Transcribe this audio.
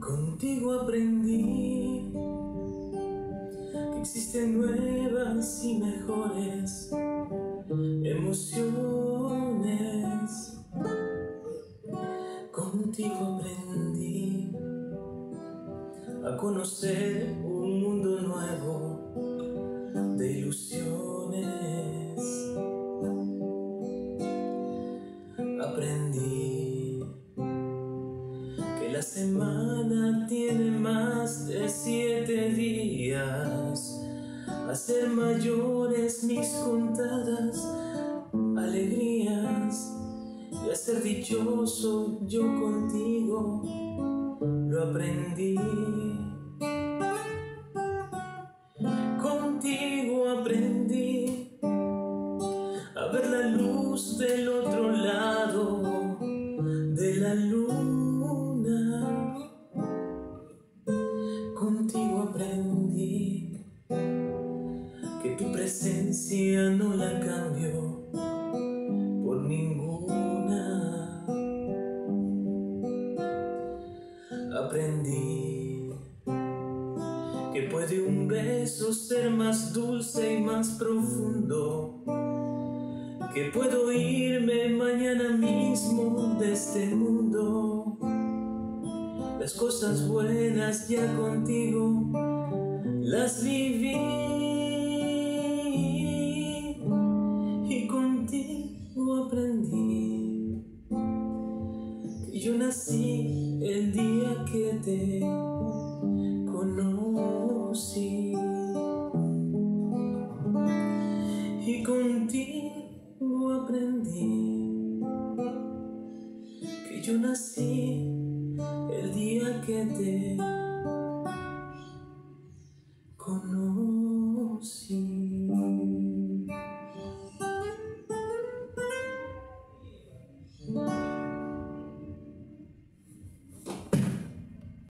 Contigo aprendí que existen nuevas y mejores emociones. Contigo aprendí a conocer un mundo nuevo de ilusiones. La semana tiene más de siete días, a ser mayores mis contadas alegrías y a ser dichoso yo contigo lo aprendí. Contigo aprendí a ver la luz del presencia no la cambio por ninguna. Aprendí que puede un beso ser más dulce y más profundo. Que puedo irme mañana mismo de este mundo. Las cosas buenas ya contigo las viví. Que yo nací el día que te conocí. Y contigo aprendí que yo nací el día que te conocí.